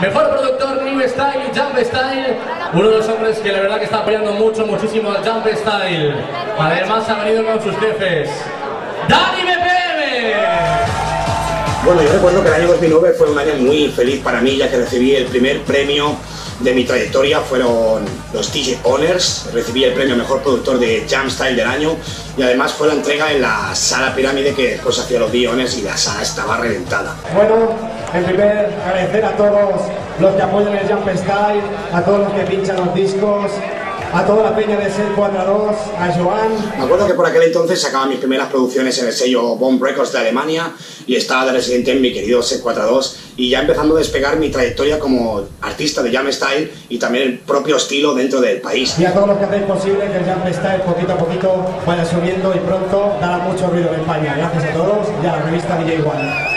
Mejor productor New Style y Jump Style. Uno de los hombres que la verdad que está apoyando mucho, muchísimo al Jump Style. Además ha venido con sus jefes. ¡Dani BPM! Bueno, yo recuerdo que el año 2009 fue un año muy feliz para mí, ya que recibí el primer premio de mi trayectoria, fueron los TJ Honors, recibí el premio Mejor Productor de Jam Style del año y además fue la entrega en la sala Pirámide que después hacía los guiones y la sala estaba reventada. Bueno, en primer agradecer a todos los que apoyan el Jump Style, a todos los que pinchan los discos, a toda la peña de Set 42, a Joan. Me acuerdo que por aquel entonces sacaba mis primeras producciones en el sello Bomb Records de Alemania y estaba de residente en mi querido Set 42 y ya empezando a despegar mi trayectoria como artista de Jam Style y también el propio estilo dentro del país. Y a todos los que hacéis posible que el Jump Style poquito a poquito vaya subiendo y pronto dará mucho ruido en España. Gracias a todos y a la revista DJ One.